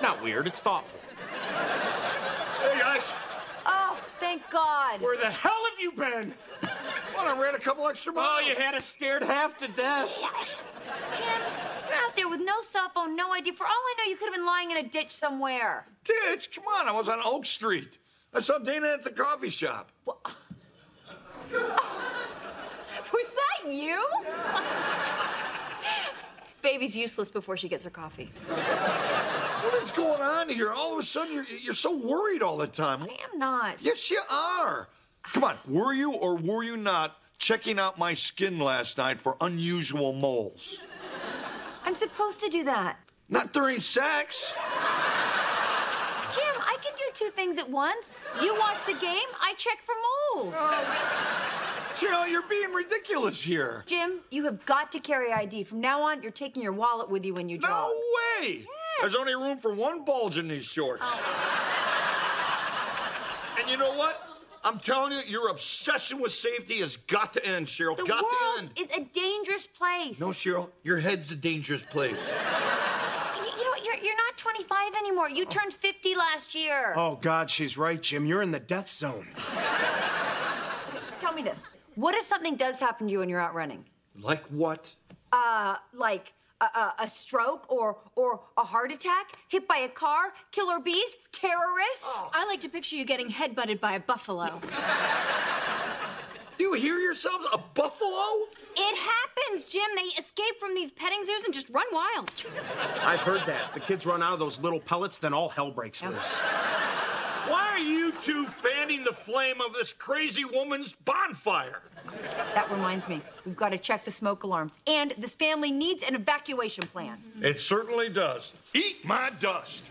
It's not weird, it's thoughtful. Hey, guys. Oh, thank God. Where the hell have you been? Well, I ran a couple extra miles. Oh, you had us scared half to death. Jim, you're out there with no cell phone, no ID. For all I know, you could have been lying in a ditch somewhere. Ditch? Come on, I was on Oak Street. I saw Dana at the coffee shop. Was that you? Baby's useless before she gets her coffee. What is going on here? All of a sudden, you're, you're so worried all the time. I am not. Yes, you are. Come on, were you or were you not checking out my skin last night for unusual moles? I'm supposed to do that. Not during sex. Jim, I can do two things at once. You watch the game, I check for moles. Oh. Cheryl, you're being ridiculous here. Jim, you have got to carry ID. From now on, you're taking your wallet with you when you jog. No way. Hmm? There's only room for one bulge in these shorts. And you know what? I'm telling you, your obsession with safety has got to end, Cheryl. The got to world end. is a dangerous place. No, Cheryl, your head's a dangerous place. Y- You know what? You're, you're not 25 anymore. You turned 50 last year. Oh, God, she's right, Jim. You're in the death zone. Tell me this. What if something does happen to you when you're out running? Like what? Uh, like a, a, a stroke or or a heart attack, hit by a car, killer bees, terrorists? Oh. I like to picture you getting headbutted by a buffalo. Do you hear yourselves? A buffalo? It happens, Jim. They escape from these petting zoos and just run wild. I've heard that. The kids run out of those little pellets, then all hell breaks loose. Why are you two fanning the flame of this crazy woman's bonfire? That reminds me, we've got to check the smoke alarms. And this family needs an evacuation plan. It certainly does. Eat my dust.